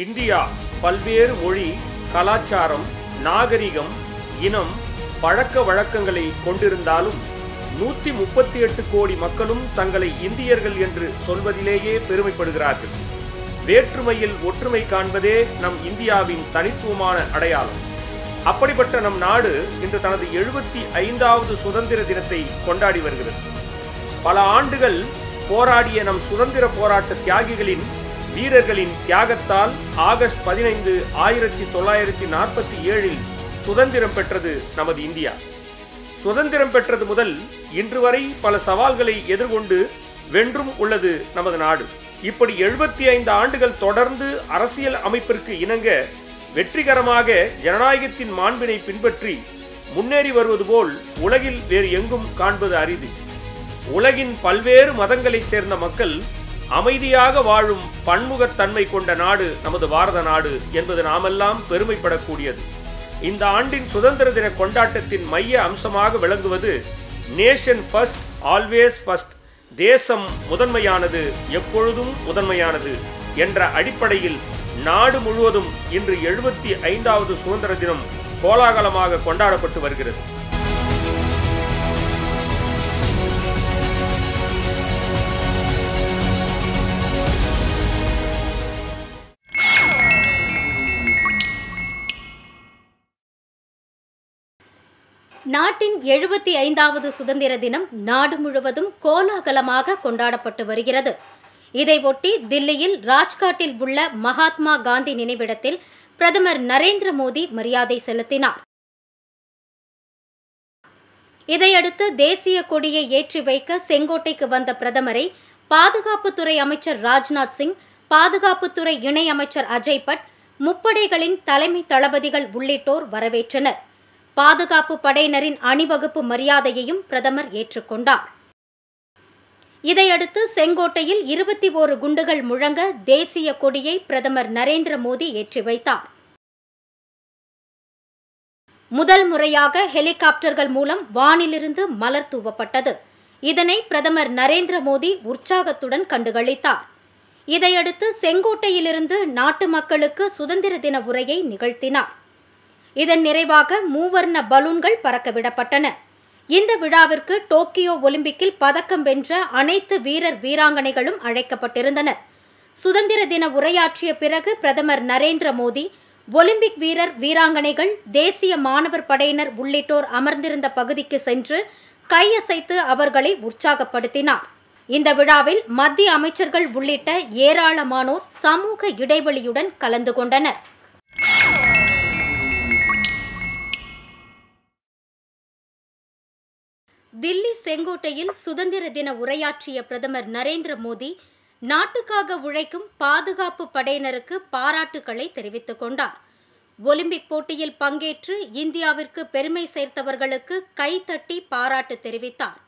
India பல்வேறு மொழி கலாச்சாரம் நாகரிகம் இனம் பழக்க வழக்கங்களை கொண்டிருந்தாலும் நூத்தி முப்பத்தி எட்டு கோடி மக்களும் தங்களை இந்தியர்கள் என்று சொல்வதிலேயே பெருமைப்படுகிறார்கள். வேற்றுமையில் ஒற்றுமை காண்பதே நம் இந்தியாவின் தனித்துவமான அடையாளம். அப்படிப்பட்ட நம் நாடு இன்று தனது எழுபத்தி ஐந்தாவது சுதந்திர தினத்தை கொண்டாடி வருகிறது. பல ஆண்டுகள் போராடிய நம் சுதந்திர போராட்ட தியாகிகளின் வீரர்களின் தியாகத்தால் ஆகஸ்ட் பதினைந்து ஆயிரத்தி தொள்ளாயிரத்தி நாற்பத்தி ஏழில் சுதந்திரம் பெற்றது நமது இந்தியா. சுதந்திரம் பெற்றது முதல் இன்று வரை பல சவால்களை எதிர்கொண்டு வென்றும் உள்ளது நமது நாடு. இப்படி எழுபத்தி ஐந்து ஆண்டுகள் தொடர்ந்து அரசியல் அமைப்பிற்கு இணங்க வெற்றிகரமாக ஜனநாயகத்தின் மாண்பினை பின்பற்றி முன்னேறி வருவது போல் உலகில் வேறு எங்கும் காண்பது அரிது. உலகின் பல்வேறு மதங்களைச் சேர்ந்த மக்கள் அமைதியாக வாழும் பன்முகத்தன்மை கொண்ட நாடு நமது பாரத நாடு என்பது நாமெல்லாம் பெருமைப்படக்கூடியது. இந்த ஆண்டின் சுதந்திர தின கொண்டாட்டத்தின் மைய அம்சமாக விளங்குவது நேஷன் ஃபர்ஸ்ட் ஆல்வேஸ் ஃபர்ஸ்ட் தேசம் முதன்மையானது எப்பொழுதும் முதன்மையானது என்ற அடிப்படையில் நாடு முழுவதும் இன்று எழுபத்தி ஐந்தாவது சுதந்திர தினம் கோலாகலமாக கொண்டாடப்பட்டு வருகிறது. நாட்டின் எழுபத்தி ஐந்தாவது சுதந்திர தினம் நாடு முழுவதும் கோலாகலமாக கொண்டாடப்பட்டு வருகிறது. இதையொட்டி தில்லியில் ராஜ்காட்டில் உள்ள மகாத்மா காந்தி நினைவிடத்தில் பிரதமர் நரேந்திர மோடி மரியாதை செலுத்தினார். இதையடுத்து தேசிய கொடியை ஏற்றி வைக்க செங்கோட்டைக்கு வந்த பிரதமரை பாதுகாப்புத்துறை அமைச்சர் ராஜ்நாத் சிங் பாதுகாப்புத்துறை இணை அமைச்சர் அஜய் பட் முப்படைகளின் தலைமை தளபதிகள் உள்ளிட்டோர் வரவேற்றனர். பாதுகாப்பு படையினரின் அணிவகுப்பு மரியாதையையும் பிரதமர் ஏற்றுக்கொண்டார். இதையடுத்து செங்கோட்டையில் இருபத்தி ஓரு குண்டுகள் முழங்க தேசிய கொடியை பிரதமர் நரேந்திர மோடி ஏற்றி வைத்தார். முதல் முறையாக ஹெலிகாப்டர்கள் மூலம் வானிலிருந்து மலர் தூவப்பட்டது. இதனை பிரதமர் நரேந்திர மோடி உற்சாகத்துடன் கண்டுகளித்தார். இதையடுத்து செங்கோட்டையிலிருந்து நாட்டு மக்களுக்கு சுதந்திர தின உரையை நிகழ்த்தினார். இதன் நிறைவாக மூவர்ண பலூன்கள் பறக்கவிடப்பட்டன. இந்த விழாவிற்கு டோக்கியோ ஒலிம்பிக்கில் பதக்கம் வென்ற அனைத்து வீரர் வீராங்கனைகளும் அழைக்கப்பட்டிருந்தனர். சுதந்திர தின உரையாற்றிய பிறகு பிரதமர் நரேந்திர மோடி ஒலிம்பிக் வீரர் வீராங்கனைகள் தேசிய மாணவர் படையினர் உள்ளிட்டோர் அமர்ந்திருந்த பகுதிக்கு சென்று கையசைத்து அவர்களை உற்சாகப்படுத்தினார். இந்த விழாவில் மத்திய அமைச்சர்கள் உள்ளிட்ட ஏராளமானோர் சமூக இடைவெளியுடன் கலந்து கொண்டனர். தில்லி செங்கோட்டையில் சுதந்திர தின உரையாற்றிய பிரதமர் நரேந்திர மோடி நாட்டுக்காக உழைக்கும் பாதுகாப்பு படையினருக்கு பாராட்டுக்களை தெரிவித்துக் கொண்டார் ஒலிம்பிக் போட்டியில் பங்கேற்று இந்தியாவிற்கு பெருமை சேர்த்தவர்களுக்கு கைதட்டி பாராட்டு தெரிவித்தார்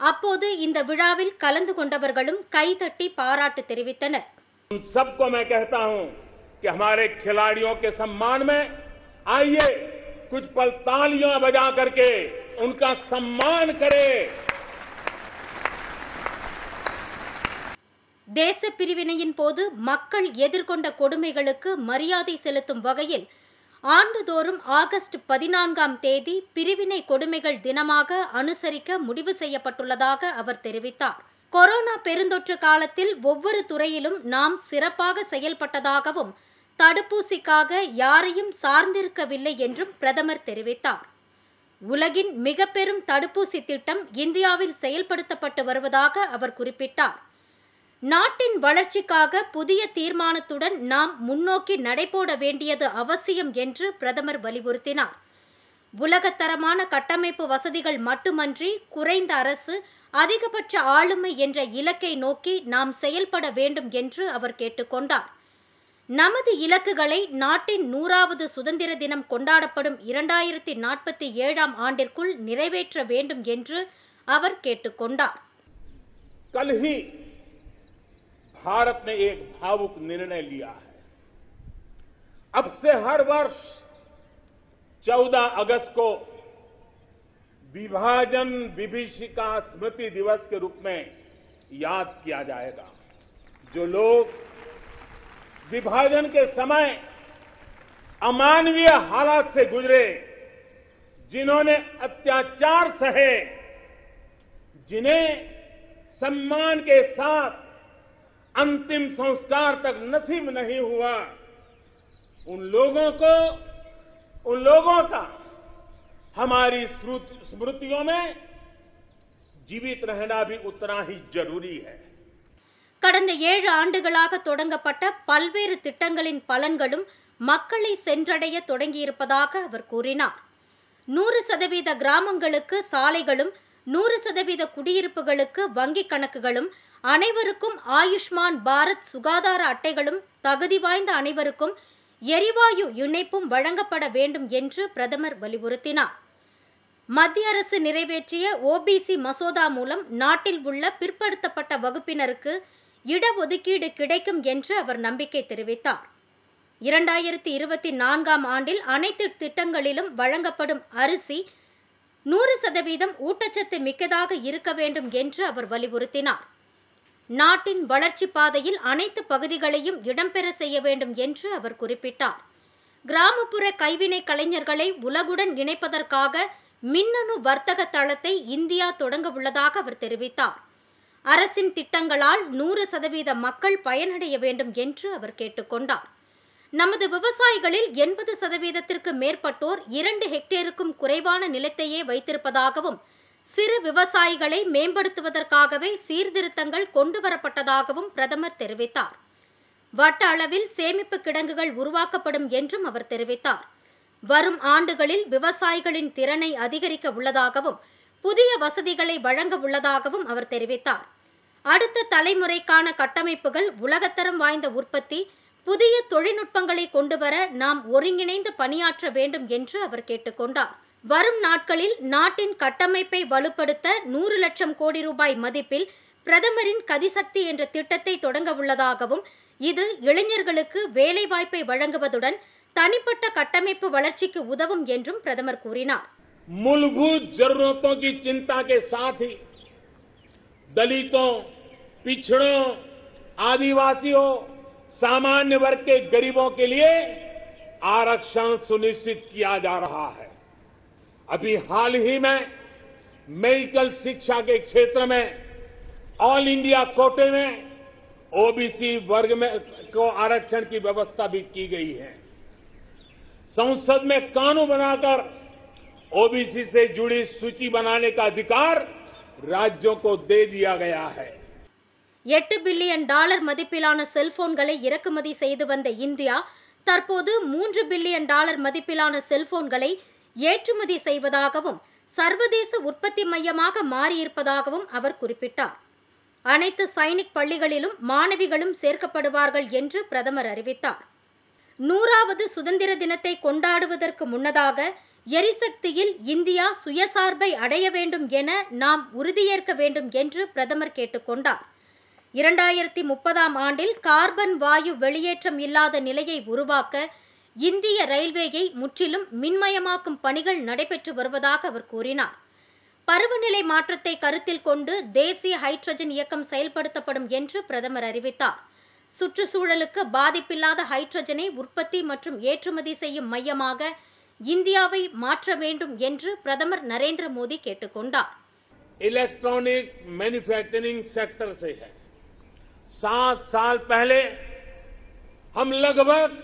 அப்போது இந்த விழாவில் கலந்து கொண்டவர்களும் கைதட்டி பாராட்டு தெரிவித்தனர் उन सबको मैं कहता हूं कि हमारे खिलाड़ियों के सम्मान में आइए कुछ पल तालियां बजा करके उनका सम्मान करें தேச பிரிவினையின் போது மக்கள் எதிர்கொண்ட கொடுமைகளுக்கு மரியாதை செலுத்தும் வகையில் ஆண்டுதோறும் ஆகஸ்ட் பதினான்காம் தேதி பிரிவினை கொடுமைகள் தினமாக அனுசரிக்க முடிவு செய்யப்பட்டுள்ளதாக அவர் தெரிவித்தார் கொரோனா பெருந்தொற்று காலத்தில் ஒவ்வொரு துறையிலும் நாம் சிறப்பாக செயல்பட்டதாகவும் தடுப்பூசிக்காக யாரையும் சார்ந்திருக்கவில்லை என்றும் பிரதமர் தெரிவித்தார் உலகின் மிக பெரும் தடுப்பூசி திட்டம் இந்தியாவில் செயல்படுத்தப்பட்டு வருவதாக அவர் குறிப்பிட்டார். நாட்டின் வளர்ச்சிக்காக புதிய தீர்மானத்துடன் நாம் முன்னோக்கி நடைபோட வேண்டியது அவசியம் என்று பிரதமர் வலியுறுத்தினார். உலகத்தரமான கட்டமைப்பு வசதிகள் மட்டுமன்றி குறைந்த அரசு அதிகபட்ச ஆளுமை என்ற இலக்கை நோக்கி நாம் செயல்பட வேண்டும் என்று அவர் கேட்டுக்கொண்டார். நமது இலக்குகளை நாட்டின் நூறாவது சுதந்திர தினம் கொண்டாடப்படும் இரண்டாயிரத்தி நாற்பத்தி ஏழாம் ஆண்டிற்குள் நிறைவேற்ற வேண்டும் என்று அவர் கேட்டுக்கொண்டார் कल ही भारत ने एक भावुक निर्णय लिया है अब से हर वर्ष 14 अगस्त को विभाजन विभीषिका स्मृति दिवस के रूप में याद किया जाएगा जो लोग विभाजन के समय अमानवीय हालात से गुजरे, जिन्होंने अत्याचार सहे, जिन्हें सम्मान के साथ अंतिम संस्कार तक नसीब नहीं हुआ, उन लोगों को, उन लोगों का हमारी स्मृतियों में जीवित रहना भी उतना ही ज़रूरी है। கடந்த ஏழு ஆண்டுகளாக தொடங்கப்பட்ட பல்வேறு திட்டங்களின் பலன்களும் மக்களை சென்றடைய தொடங்கியிருப்பதாக அவர் கூறினார். நூறு சதவீத கிராமங்களுக்கு சாலைகளும் நூறு சதவீத குடியிருப்புகளுக்கு வங்கிக் கணக்குகளும் அனைவருக்கும் ஆயுஷ்மான் பாரத் சுகாதார அட்டைகளும் தகுதி வாய்ந்த அனைவருக்கும் எரிவாயு இணைப்பும் வழங்கப்பட வேண்டும் என்று பிரதமர் வலியுறுத்தினார். மத்திய அரசு நிறைவேற்றிய ஓபிசி மசோதா மூலம் நாட்டில் உள்ள பிற்படுத்தப்பட்ட வகுப்பினருக்கு இடஒதுக்கீடு கிடைக்கும் என்று அவர் நம்பிக்கை தெரிவித்தார். இரண்டாயிரத்தி இருபத்தி நான்காம் ஆண்டில் அனைத்து திட்டங்களிலும் வழங்கப்படும் அரிசி நூறு சதவீதம் ஊட்டச்சத்து மிக்கதாக இருக்க வேண்டும் என்று அவர் வலியுறுத்தினார். நாட்டின் வளர்ச்சி பாதையில் அனைத்து பகுதிகளையும் இடம்பெற செய்ய வேண்டும் என்று அவர் குறிப்பிட்டார். கிராமப்புற கைவினை கலைஞர்களை உலகுடன் இணைப்பதற்காக மின்னணு வர்த்தக தளத்தை இந்தியா தொடங்க உள்ளதாக அவர் தெரிவித்தார். அரசின் திட்டங்களால் நூறு சதவீத மக்கள் பயனடைய வேண்டும் என்று அவர் கேட்டுக்கொண்டார். நமது விவசாயிகளில் எண்பது சதவீதத்திற்கு மேற்பட்டோர் இரண்டு ஹெக்டேருக்கும் குறைவான நிலத்தையே வைத்திருப்பதாகவும் சிறு விவசாயிகளை மேம்படுத்துவதற்காகவே சீர்திருத்தங்கள் கொண்டுவரப்பட்டதாகவும் பிரதமர் தெரிவித்தார். வட்ட அளவில் சேமிப்பு கிடங்குகள் உருவாக்கப்படும் என்றும் அவர் தெரிவித்தார். வரும் ஆண்டுகளில் விவசாயிகளின் திறனை அதிகரிக்க உள்ளதாகவும் புதிய வசதிகளை வழங்க உள்ளதாகவும் அவர் தெரிவித்தார். அடுத்த தலைமுறைக்கான கட்டமைப்புகள் உலகத்தரம் வாய்ந்த உற்பத்தி புதிய தொழில்நுட்பங்களை கொண்டுவர நாம் ஒருங்கிணைந்து பணியாற்ற வேண்டும் என்று அவர் கேட்டுக்கொண்டார் வரும் நாட்களில் நாட்டின் கட்டமைப்பை வலுப்படுத்த நூறு லட்சம் கோடி ரூபாய் மதிப்பில் பிரதமரின் கதிசக்தி என்ற திட்டத்தை தொடங்க உள்ளதாகவும் இது இளைஞர்களுக்கு வேலைவாய்ப்பை வழங்குவதுடன் தனிப்பட்ட கட்டமைப்பு வளர்ச்சிக்கு உதவும் என்றும் பிரதமர் கூறினார் मूलभूत जरूरतों की चिंता के साथ ही दलितों पिछड़ों, आदिवासियों, सामान्य वर्ग के गरीबों के लिए आरक्षण सुनिश्चित किया जा रहा है। अभी हाल ही में मेडिकल शिक्षा के क्षेत्र में, ऑल इंडिया कोटे में ओबीसी वर्ग में को आरक्षण की व्यवस्था भी की गई है। संसद में कानून बनाकर ओबीसी से जुड़ी सूची बनाने का अधिकार राज्यों को दे दिया गया है। எட்டு பில்லியன் டாலர் மதிப்பிலான செல்போன்களை இறக்குமதி செய்து வந்த இந்தியா தற்போது மூன்று பில்லியன் டாலர் மதிப்பிலான செல்போன்களை ஏற்றுமதி செய்வதாகவும் சர்வதேச உற்பத்தி மையமாக மாறியிருப்பதாகவும் அவர் குறிப்பிட்டார். அனைத்து சைனிக் பள்ளிகளிலும் மாணவிகளும் சேர்க்கப்படுவார்கள் என்று பிரதமர் அறிவித்தார். நூறாவது சுதந்திர தினத்தை கொண்டாடுவதற்கு முன்னதாக எரிசக்தியில் இந்தியா சுயசார்பை அடைய வேண்டும் என நாம் உறுதியேற்க வேண்டும் என்று பிரதமர் கேட்டுக்கொண்டார். இரண்டாயிரத்தி முப்பதாம் ஆண்டில் கார்பன் வாயு வெளியேற்றம் இல்லாத நிலையை உருவாக்க இந்திய ரயில்வேயை முற்றிலும் மின்மயமாக்கும் பணிகள் நடைபெற்று வருவதாக அவர் கூறினார் பருவநிலை மாற்றத்தை கருத்தில் கொண்டு தேசிய ஹைட்ரஜன் இயக்கம் செயல்படுத்தப்படும் என்று பிரதமர் அறிவித்தார் சுற்றுச்சூழலுக்கு பாதிப்பில்லாத ஹைட்ரஜனை உற்பத்தி மற்றும் ஏற்றுமதி செய்யும் மையமாக இந்தியாவை மாற்ற வேண்டும் என்று பிரதமர் நரேந்திர மோடி கேட்டுக்கொண்டார் इलेक्ट्रॉनिक मैन्युफैक्चरिंग सेक्टर से है सात साल पहले हम लगभग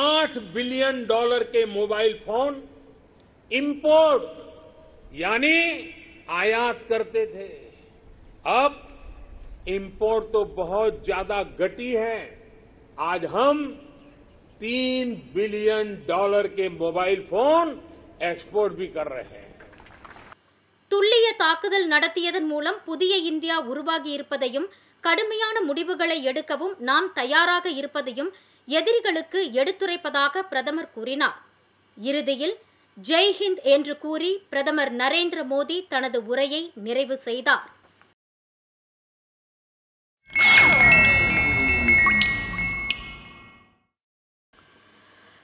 आठ बिलियन डॉलर के मोबाइल फोन इंपोर्ट यानी आयात करते थे अब इंपोर्ट तो बहुत ज्यादा घटी है आज हम तीन बिलियन डॉलर के मोबाइल फोन एक्सपोर्ट भी कर रहे हैं துல்லிய தாக்குதல் நடத்தியதன் மூலம் புதிய இந்தியா உருவாகி இருப்பதையும் கடுமையான முடிவுகளை எடுக்கவும் நாம் தயாராக இருப்பதையும் எதிரிகளுக்கு எடுத்துரைப்பதாக பிரதமர் கூறினார். இறுதியில் ஜெய் ஹிந்த் என்று கூறி பிரதமர் நரேந்திர மோடி தனது உரையை நிறைவு செய்தார்.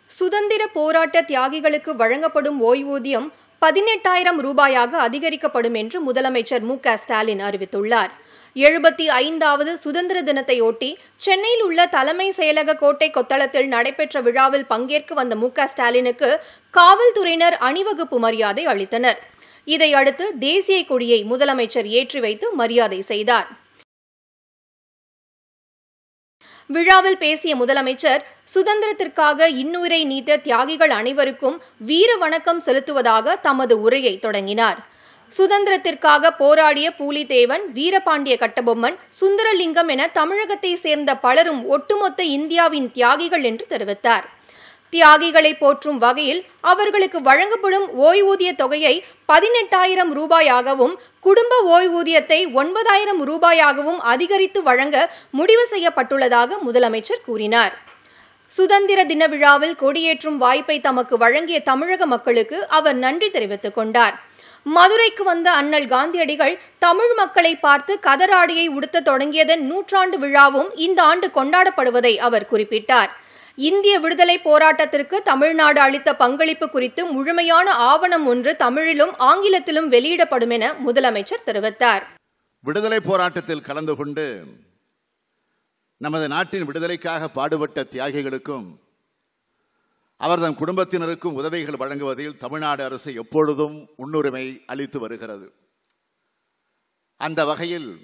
சுதந்திர போராட்ட தியாகிகளுக்கு வழங்கப்படும் ஓய்வூதியம் பதினெட்டாயிரம் ரூபாயாக அதிகரிக்கப்படும் என்று முதலமைச்சர் மு க ஸ்டாலின் அறிவித்துள்ளார். எழுபத்தி ஐந்தாவது சுதந்திர தினத்தையொட்டி சென்னையில் உள்ள தலைமை செயலக கோட்டை கொத்தளத்தில் நடைபெற்ற விழாவில் பங்கேற்க வந்த மு ஸ்டாலினுக்கு காவல்துறையினர் அணிவகுப்பு மரியாதை அளித்தனர். இதையடுத்து தேசிய கொடியை முதலமைச்சர் ஏற்றி வைத்து மரியாதை செய்தார். விழாவில் பேசிய முதலமைச்சர் சுதந்திரத்திற்காக இன்னுயிரை நீத்த தியாகிகள் அனைவருக்கும் வீர வணக்கம் செலுத்துவதாக தமது உரையை தொடங்கினார். சுதந்திரத்திற்காக போராடிய பூலிதேவன் வீரபாண்டிய கட்டபொம்மன் சுந்தரலிங்கம் என தமிழகத்தை சேர்ந்த பலரும் ஒட்டுமொத்த இந்தியாவின் தியாகிகள் என்று தெரிவித்தார். தியாகிகளை போற்றும் வகையில் அவர்களுக்கு வழங்கப்படும் ஓய்வூதிய தொகையை பதினெட்டாயிரம் ரூபாயாகவும் குடும்ப ஓய்வூதியத்தை ஒன்பதாயிரம் ரூபாயாகவும் அதிகரித்து வழங்க முடிவு செய்யப்பட்டுள்ளதாக முதலமைச்சர் கூறினார். சுதந்திர தின விழாவில் கொடியேற்றும் வாய்ப்பை தமக்கு வழங்கிய தமிழக மக்களுக்கு அவர் நன்றி தெரிவித்துக் கொண்டார். மதுரைக்கு வந்த அண்ணல் காந்தியடிகள் தமிழ் மக்களை பார்த்து கதராடியை உடுத்த தொடங்கியதன் நூற்றாண்டு விழாவும் இந்த ஆண்டு கொண்டாடப்படுவதை அவர் குறிப்பிட்டார். இந்திய விடுதலை போராட்டத்திற்கு தமிழ்நாடு அளித்த பங்களிப்பு குறித்து முழுமையான ஆவணம் ஒன்று தமிழிலும் ஆங்கிலத்திலும் வெளியிடப்படும் என முதலமைச்சர் தெரிவித்தார். விடுதலை போராட்டத்தில் கலந்து கொண்டு நமது நாட்டின் விடுதலைக்காக பாடுபட்ட தியாகிகளுக்கும் அவர்தம் குடும்பத்தினருக்கும் உதவிகள் வழங்குவதில் தமிழ்நாடு அரசு எப்பொழுதும் முன்னுரிமை அளித்து வருகிறது. அந்த வகையில்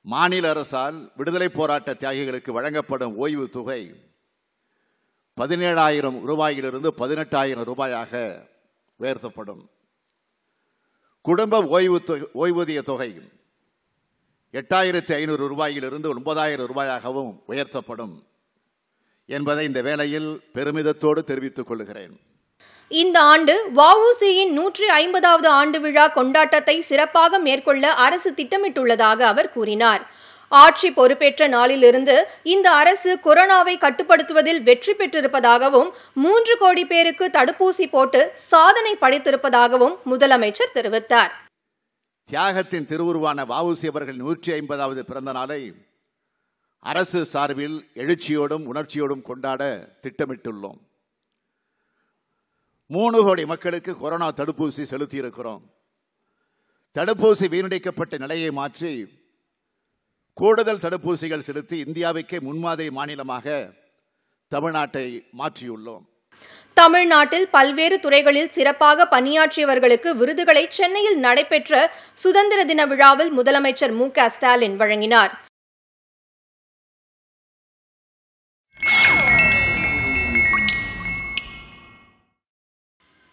மாநில அரசால் விடுதலை போராட்ட தியாகிகளுக்கு வழங்கப்படும் ஓய்வு தொகை பதினேழாயிரம் ரூபாயிலிருந்து பதினெட்டாயிரம் ரூபாயாக உயர்த்தப்படும். குடும்ப ஓய்வு தொகை- ஓய்வூதிய தொகை எட்டாயிரத்தி ஐநூறு ரூபாயிலிருந்து ஒன்பதாயிரம் ரூபாயாகவும் உயர்த்தப்படும். என்பதை இந்த வேளையில் பெருமிதத்தோடு தெரிவித்துக் கொள்கிறேன். இந்த ஆண்டு வஉசியின் நூற்றி ஐம்பதாவது ஆண்டு விழா கொண்டாட்டத்தை சிறப்பாக மேற்கொள்ள அரசு திட்டமிட்டுள்ளதாக அவர் கூறினார். ஆட்சி பொறுப்பேற்ற நாளிலிருந்து இந்த அரசு கொரோனாவை கட்டுப்படுத்துவதில் வெற்றி பெற்றிருப்பதாகவும் மூன்று கோடி பேருக்கு தடுப்பூசி போட்டு சாதனை படைத்திருப்பதாகவும் முதலமைச்சர் தெரிவித்தார். தியாகத்தின் திருவுருவான வஉசி அவர்கள் நூற்றி ஐம்பதாவது பிறந்த நாளை அரசு சார்பில் எழுச்சியோடும் உணர்ச்சியோடும் கொண்டாட திட்டமிட்டுள்ளோம். மூணு கோடி மக்களுக்கு கொரோனா தடுப்பூசி செலுத்தியிருக்கிறோம். தடுப்பூசி வீணடிக்கப்பட்ட நிலையை மாற்றி கூடுதல் தடுப்பூசிகள் செலுத்தி இந்தியாவுக்கே முன்மாதிரி மாநிலமாக தமிழ்நாட்டை மாற்றியுள்ளோம். தமிழ்நாட்டில் பல்வேறு துறைகளில் சிறப்பாக பணியாற்றியவர்களுக்கு விருதுகளை சென்னையில் நடைபெற்ற சுதந்திர தின விழாவில் முதலமைச்சர் மு க ஸ்டாலின் வழங்கினார்.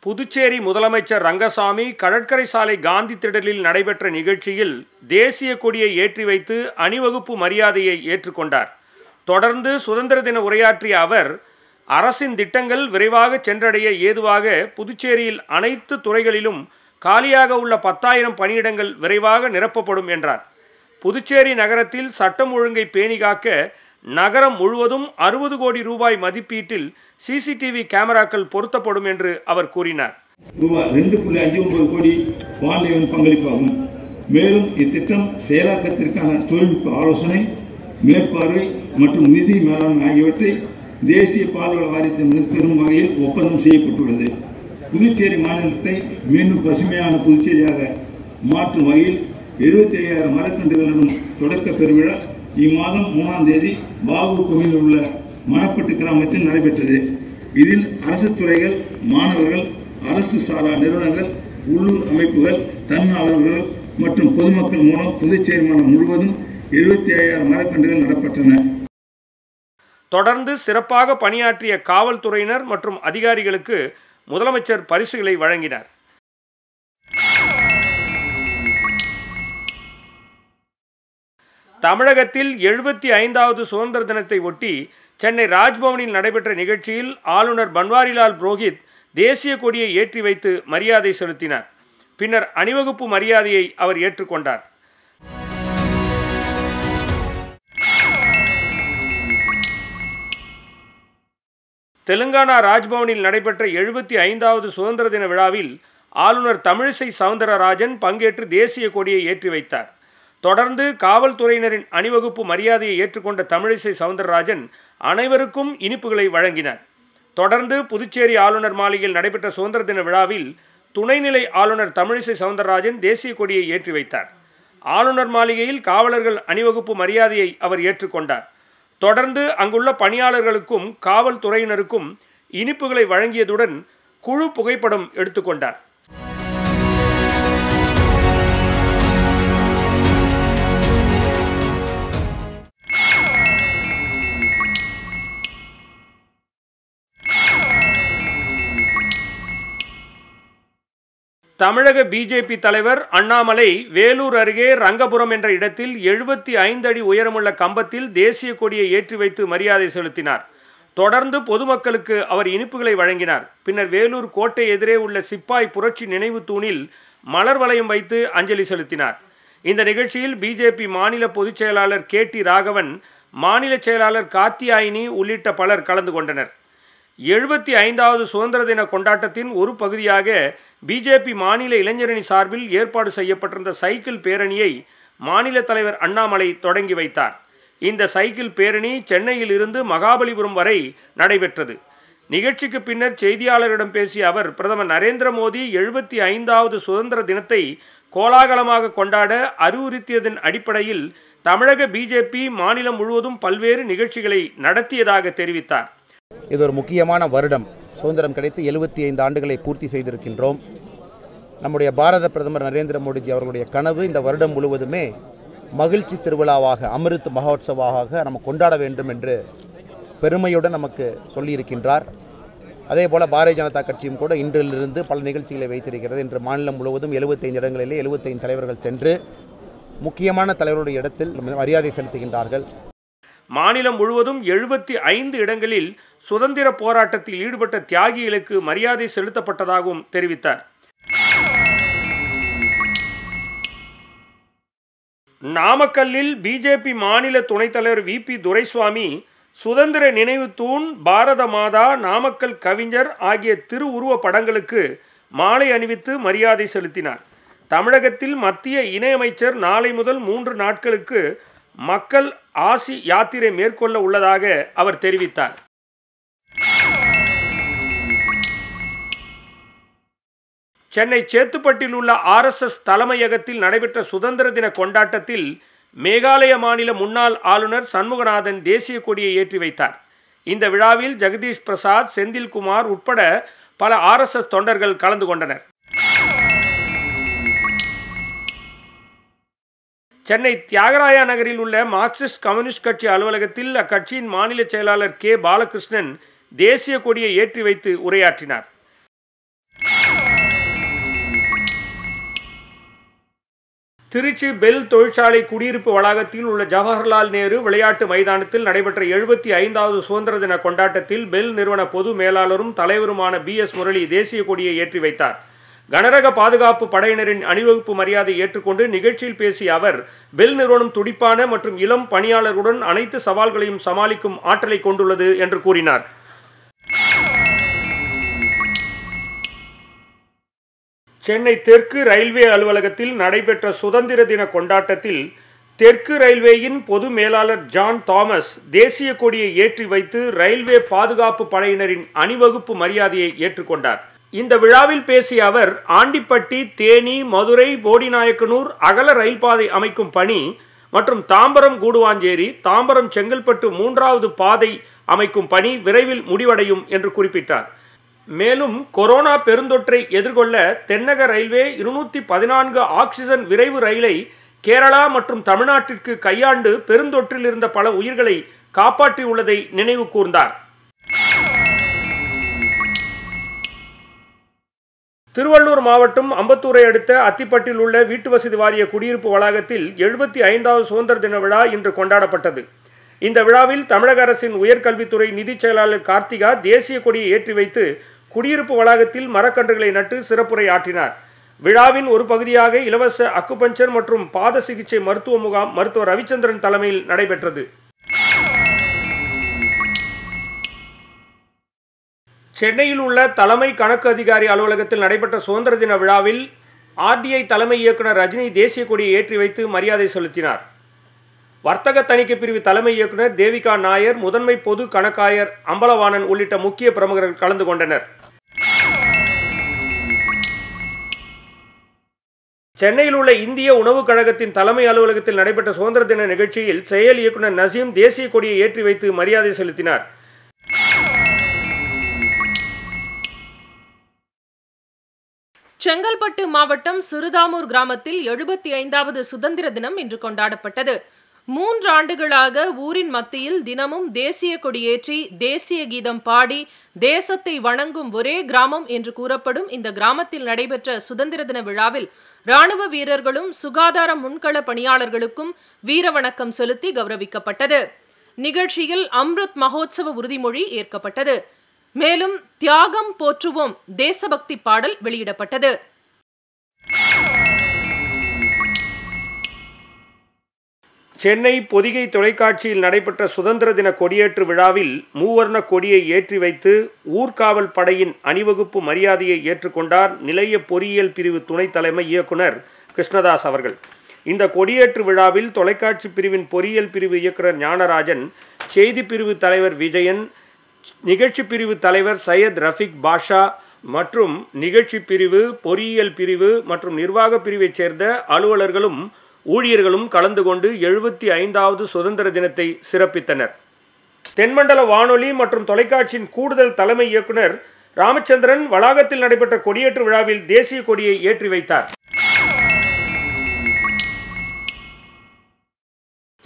புதுச்சேரி முதலமைச்சர் ரங்கசாமி கடற்கரை சாலை காந்தி திடலில் நடைபெற்ற நிகழ்ச்சியில் தேசிய கொடியை ஏற்றி வைத்து அணிவகுப்பு மரியாதையை ஏற்றுக்கொண்டார். தொடர்ந்து சுதந்திர தின உரையாற்றிய அவர் அரசின் திட்டங்கள் விரைவாக சென்றடைய ஏதுவாக புதுச்சேரியில் அனைத்து துறைகளிலும் காலியாக உள்ள பத்தாயிரம் பணியிடங்கள் விரைவாக நிரப்பப்படும் என்றார். புதுச்சேரி நகரத்தில் சட்டம் ஒழுங்கை பேணி காக்க நகரம் முழுவதும் அறுபது கோடி ரூபாய் மதிப்பீட்டில் சிசிடிவி கேமராக்கள் பொருத்தப்படும் என்று அவர் கூறினார். ரூபாய் ரெண்டு புள்ளி அஞ்சு ஒன்பது கோடி வானிலையின் பங்களிப்பாகும். மேலும் இத்திட்டம் செயலாக்கத்திற்கான தொழில்நுட்ப ஆலோசனை மேற்பார்வை மற்றும் நிதி மேலாண்மை ஆகியவற்றை தேசிய பால்வள வாரியத்தின் பெறும் வகையில் ஒப்பந்தம் செய்யப்பட்டுள்ளது. புதுச்சேரி மாநிலத்தை மீண்டும் பசுமையான புதுச்சேரியாக மாற்றும் வகையில் எழுபத்தி ஐயாயிரம் மரக்கன்றுகளுடன் தொடக்க பெருவிழா இம்மாதம் மூணாம் தேதி பாபு கோவில் உள்ள மணப்பட்டு கிராமத்தில் நடைபெற்றது. இதில் அரசு துறைகள் மாணவர்கள் அரசு சாரா நிறுவனங்கள் உள்ளூர் அமைப்புகள் தன்னாளர்கள் மற்றும் பொதுமக்கள் மூலம் புதுச்சேரி மாநிலம் முழுவதும் எழுபத்தி ஐயாயிரம் மரக்கன்றுகள் நடப்பட்டன. தொடர்ந்து சிறப்பாக பணியாற்றிய காவல்துறையினர் மற்றும் அதிகாரிகளுக்கு முதலமைச்சர் பரிசுகளை வழங்கினார். தமிழகத்தில் எழுபத்தி ஐந்தாவது சுதந்திர தினத்தை ஒட்டி சென்னை ராஜ்பவனில் நடைபெற்ற நிகழ்ச்சியில் ஆளுநர் பன்வாரிலால் புரோஹித் தேசிய கொடியை ஏற்றி வைத்து மரியாதை செலுத்தினார். பின்னர் அணிவகுப்பு மரியாதையை அவர் ஏற்றுக்கொண்டார். தெலுங்கானா ராஜ்பவனில் நடைபெற்ற எழுபத்தி ஐந்தாவது சுதந்திர தின விழாவில் ஆளுநர் தமிழிசை சவுந்தரராஜன் பங்கேற்று தேசிய கொடியை ஏற்றி வைத்தார். தொடர்ந்து காவல்துறையினரின் அணிவகுப்பு மரியாதையை ஏற்றுக்கொண்ட தமிழிசை சவுந்தரராஜன் அனைவருக்கும் இனிப்புகளை வழங்கினார். தொடர்ந்து புதுச்சேரி ஆளுநர் மாளிகையில் நடைபெற்ற சுதந்திர தின விழாவில் துணைநிலை ஆளுநர் தமிழிசை சவுந்தரராஜன் தேசிய கொடியை ஏற்றி வைத்தார். ஆளுநர் மாளிகையில் காவலர்கள் அணிவகுப்பு மரியாதையை அவர் ஏற்றுக்கொண்டார். தொடர்ந்து அங்குள்ள பணியாளர்களுக்கும் காவல்துறையினருக்கும் இனிப்புகளை வழங்கியதுடன் குழு புகைப்படம் எடுத்துக்கொண்டார். தமிழக பிஜேபி தலைவர் அண்ணாமலை வேலூர் அருகே ரங்கபுரம் என்ற இடத்தில் எழுபத்தி ஐந்து அடி உயரமுள்ள கம்பத்தில் தேசிய கொடியை ஏற்றி வைத்து மரியாதை செலுத்தினார். தொடர்ந்து பொதுமக்களுக்கு அவர் இனிப்புகளை வழங்கினார். பின்னர் வேலூர் கோட்டை எதிரே உள்ள சிப்பாய் புரட்சி நினைவு தூணில் மலர் வளையம் வைத்து அஞ்சலி செலுத்தினார். இந்த நிகழ்ச்சியில் பிஜேபி மாநில பொதுச் செயலாளர் கே டி ராகவன் மாநில செயலாளர் காத்தியாயினி உள்ளிட்ட பலர் கலந்து கொண்டனர். எழுபத்தி ஐந்தாவது சுதந்திர தின கொண்டாட்டத்தின் ஒரு பகுதியாக பிஜேபி மாநில இளைஞரணி சார்பில் ஏற்பாடு செய்யப்பட்டிருந்த சைக்கிள் பேரணியை மாநில தலைவர் அண்ணாமலை தொடங்கி வைத்தார். இந்த சைக்கிள் பேரணி சென்னையில் இருந்து மகாபலிபுரம் வரை நடைபெற்றது. நிகழ்ச்சிக்கு பின்னர் செய்தியாளரிடம் பேசிய அவர் பிரதமர் நரேந்திர மோடி எழுபத்தி ஐந்தாவது சுதந்திர தினத்தை கோலாகலமாக கொண்டாட அறிவுறுத்தியதன் அடிப்படையில் தமிழக பிஜேபி மாநிலம் முழுவதும் பல்வேறு நிகழ்ச்சிகளை நடத்தியதாக தெரிவித்தார். இது ஒரு முக்கியமான வருடம். சுதந்திரம் கிடைத்து எழுபத்தி ஐந்து ஆண்டுகளை பூர்த்தி செய்திருக்கின்றோம். நம்முடைய பாரத பிரதமர் நரேந்திர மோடிஜி அவர்களுடைய கனவு இந்த வருடம் முழுவதுமே மகிழ்ச்சி திருவிழாவாக அமிர்த் மகோத்சவாக நம்ம கொண்டாட வேண்டும் என்று பெருமையுடன் நமக்கு சொல்லியிருக்கின்றார். அதே போல் பாரதிய ஜனதா கட்சியும் கூட இன்றிலிருந்து பல நிகழ்ச்சிகளை வைத்திருக்கிறது. இன்று மாநிலம் முழுவதும் எழுபத்தைந்து இடங்களிலே எழுபத்தைந்து தலைவர்கள் சென்று முக்கியமான தலைவருடைய இடத்தில் மரியாதை செலுத்துகின்றார்கள். மாநிலம் முழுவதும் எழுபத்தி ஐந்து இடங்களில் சுதந்திர போராட்டத்தில் ஈடுபட்ட தியாகிகளுக்கு மரியாதை செலுத்தப்பட்டதாகவும் தெரிவித்தார். நாமக்கல்லில் பிஜேபி மாநில துணைத் தலைவர் வி. பி. துரைசுவாமி சுதந்திர நினைவு தூண் பாரத மாதா நாமக்கல் கவிஞர் ஆகிய திருவுருவ படங்களுக்கு மாலை அணிவித்து மரியாதை செலுத்தினார். தமிழகத்தில் மத்திய இணையமைச்சர் நாளை முதல் மூன்று நாட்களுக்கு மக்கள் ஆசி யாத்திரை மேற்கொள்ள உள்ளதாக அவர் தெரிவித்தார். சென்னை சேத்துப்பட்டில் உள்ள ஆர்எஸ்எஸ் தலைமையகத்தில் நடைபெற்ற சுதந்திர தின கொண்டாட்டத்தில் மேகாலய மாநில முன்னாள் ஆளுநர் சண்முகநாதன் தேசிய கொடியை ஏற்றி வைத்தார். இந்த விழாவில் ஜெகதீஷ் பிரசாத் செந்தில்குமார் உட்பட பல ஆர்எஸ்எஸ் தொண்டர்கள் கலந்து கொண்டனர். சென்னை தியாகராயா நகரில் உள்ள மார்க்சிஸ்ட் கம்யூனிஸ்ட் கட்சி அலுவலகத்தில் அக்கட்சியின் மாநில செயலாளர் கே. பாலகிருஷ்ணன் தேசிய கொடியை ஏற்றி வைத்து உரையாற்றினார். திருச்சி பெல் தொழிற்சாலை குடியிருப்பு வளாகத்தில் உள்ள ஜவஹர்லால் நேரு விளையாட்டு மைதானத்தில் நடைபெற்ற எழுபத்தி ஐந்தாவது சுதந்திர தின கொண்டாட்டத்தில் பெல் நிறுவன பொது மேலாளரும் தலைவருமான பி. எஸ். முரளி தேசிய கொடியை ஏற்றி வைத்தார். கனரக பாதுகாப்பு படையினரின் அணிவகுப்பு மரியாதை ஏற்றுக்கொண்டு நிகழ்ச்சியில் பேசிய அவர் பெல் நிறுவனம் துடிப்பான மற்றும் இளம் பணியாளர்களுடன் அனைத்து சவால்களையும் சமாளிக்கும் ஆற்றலை கொண்டுள்ளது என்று கூறினார். சென்னை தெற்கு ரயில்வே அலுவலகத்தில் நடைபெற்ற சுதந்திர தின கொண்டாட்டத்தில் தெற்கு ரயில்வேயின் பொது மேலாளர் ஜான் தாமஸ் தேசிய கொடியை ஏற்றி வைத்து ரயில்வே பாதுகாப்பு படையினரின் அணிவகுப்பு மரியாதையை ஏற்றுக்கொண்டார். இந்த விழாவில் பேசிய அவர் ஆண்டிப்பட்டி தேனி மதுரை போடிநாயக்கனூர் அகல ரயில் பாதை அமைக்கும் பணி மற்றும் தாம்பரம் கூடுவாஞ்சேரி தாம்பரம் செங்கல்பட்டு மூன்றாவது பாதை அமைக்கும் பணி விரைவில் முடிவடையும் என்று குறிப்பிட்டார். மேலும் கொரோனா பெருந்தொற்றை எதிர்கொள்ள தென்னக ரயில்வே இருநூற்றி பதினான்கு ஆக்சிஜன் விரைவு ரயிலை கேரளா மற்றும் தமிழ்நாட்டிற்கு கையாண்டு பெருந்தொற்றில் இருந்த பல உயிர்களை காப்பாற்றியுள்ளதை நினைவு கூர்ந்தார். திருவள்ளூர் மாவட்டம் அம்பத்தூரை அடுத்த அத்திப்பட்டில் உள்ள வீட்டு வசதி வாரிய குடியிருப்பு வளாகத்தில் எழுபத்தி ஐந்தாவது சுதந்திர தின விழா இன்று கொண்டாடப்பட்டது. இந்த விழாவில் தமிழக அரசின் உயர்கல்வித்துறை நிதிச் செயலாளர் கார்த்திகா தேசிய கொடியை ஏற்றி வைத்து குடியிருப்பு வளாகத்தில் மரக்கன்றுகளை நட்டு சிறப்புரை ஆற்றினார். விழாவின் ஒரு பகுதியாக இலவச அக்குபஞ்சர் மற்றும் பாத சிகிச்சை மருத்துவ முகாம் மருத்துவர் ரவிச்சந்திரன் தலைமையில் நடைபெற்றது. சென்னையில் உள்ள தலைமை கணக்கு அதிகாரி அலுவலகத்தில் நடைபெற்ற சுதந்திர தின விழாவில் ஆர்டிஐ தலைமை இயக்குனர் ரஜினி தேசிய கொடியை ஏற்றி வைத்து மரியாதை செலுத்தினார். வர்த்தக தணிக்கை பிரிவு தலைமை இயக்குனர் தேவிகா நாயர் முதன்மை பொது கணக்காயர் அம்பலவாணன் உள்ளிட்ட முக்கிய பிரமுகர்கள் கலந்து கொண்டனர். சென்னையில் உள்ள இந்திய உணவுக் கழகத்தின் தலைமை அலுவலகத்தில் நடைபெற்ற சுதந்திர தின நிகழ்ச்சியில் செயல் இயக்குனர் நசீம் தேசிய கொடியை ஏற்றி வைத்து மரியாதை செலுத்தினார். செங்கல்பட்டு மாவட்டம் சிறுதாமூர் கிராமத்தில் எழுபத்தி ஐந்தாவது சுதந்திர தினம் இன்று கொண்டாடப்பட்டது. மூன்று ஆண்டுகளாக ஊரின் மத்தியில் தினமும் தேசிய கொடியேற்றி தேசிய கீதம் பாடி தேசத்தை வணங்கும் ஒரே கிராமம் என்று கூறப்படும் இந்த கிராமத்தில் நடைபெற்ற சுதந்திர தின விழாவில் ராணுவ வீரர்களும் சுகாதார முன்கள பணியாளர்களுக்கும் வீரவணக்கம் செலுத்தி கௌரவிக்கப்பட்டது. நிகழ்ச்சியில் அம்ருத் மகோத்சவ உறுதிமொழி ஏற்கப்பட்டது. மேலும் தியாகம் போற்றுவோம் தேசபக்தி பாடல் வெளியிடப்பட்டது. சென்னை பொதிகை தொலைக்காட்சியில் நடைபெற்ற சுதந்திர தின கொடியேற்று விழாவில் மூவர்ண கொடியை ஏற்றி வைத்து ஊர்காவல் படையின் அணிவகுப்பு மரியாதையை ஏற்றுக்கொண்டார் நிலைய பொறியியல் பிரிவு துணைத் தலைமை இயக்குனர் கிருஷ்ணதாஸ் அவர்கள். இந்த கொடியேற்று விழாவில் தொலைக்காட்சி பிரிவின் பொறியியல் பிரிவு இயக்குனர் ஞானராஜன் செய்தி பிரிவு தலைவர் விஜயன் நிகழ்ச்சி பிரிவு தலைவர் சையத் ரஃபிக் பாஷா மற்றும் நிகழ்ச்சி பிரிவு பொறியியல் பிரிவு மற்றும் நிர்வாக பிரிவைச் சேர்ந்த அலுவலர்களும் ஊழியர்களும் கலந்து கொண்டு எழுபத்தி ஐந்தாவது சுதந்திர தினத்தை சிறப்பித்தனர். தென்மண்டல வானொலி மற்றும் தொலைக்காட்சியின் கூடுதல் தலைமை இயக்குனர் ராமச்சந்திரன் வளாகத்தில் நடைபெற்ற கொடியேற்று விழாவில் தேசிய கொடியை ஏற்றி வைத்தார்.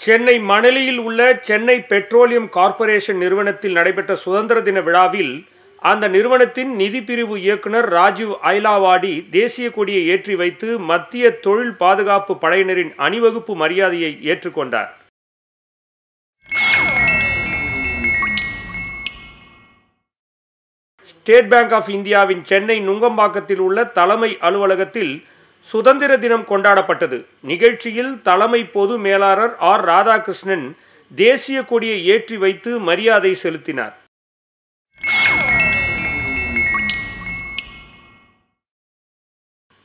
சென்னை மணலியில் உள்ள சென்னை பெட்ரோலியம் கார்ப்பரேஷன் நிறுவனத்தில் நடைபெற்ற சுதந்திர தின விழாவில் அந்த நிறுவனத்தின் நிதி பிரிவு இயக்குனர் ராஜீவ் ஐலாவாடி தேசிய கொடியை ஏற்றி வைத்து மத்திய தொழில் பாதுகாப்பு படையினரின் அணிவகுப்பு மரியாதையை ஏற்றுக்கொண்டார். ஸ்டேட் பேங்க் ஆஃப் இந்தியாவின் சென்னை நுங்கம்பாக்கத்தில் உள்ள தலைமை அலுவலகத்தில் சுதந்திர தினம் கொண்டாடப்பட்டது. நிகழ்ச்சியில் தலைமை பொது மேலாளர் ஆர். ராதாகிருஷ்ணன் தேசிய கொடியை ஏற்றி வைத்து மரியாதை செலுத்தினார்.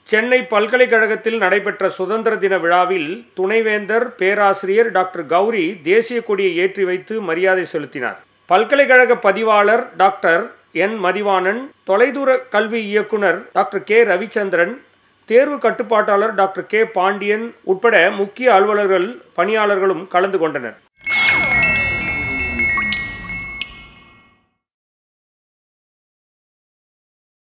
சென்னை பல்கலைக்கழகத்தில் நடைபெற்ற சுதந்திர தின விழாவில் துணைவேந்தர் பேராசிரியர் டாக்டர் கௌரி தேசிய கொடியை ஏற்றி வைத்து மரியாதை செலுத்தினார். பல்கலைக்கழக பதிவாளர் டாக்டர் என். மதிவாணன் தொலைதூர கல்வி இயக்குனர் டாக்டர் கே. ரவிச்சந்திரன் தேர்வு கட்டுப்பாட்டாளர் டாக்டர் கே பாண்டியன் உட்பட முக்கிய அலுவலர்கள் பணியாளர்களும் கலந்து கொண்டனர்.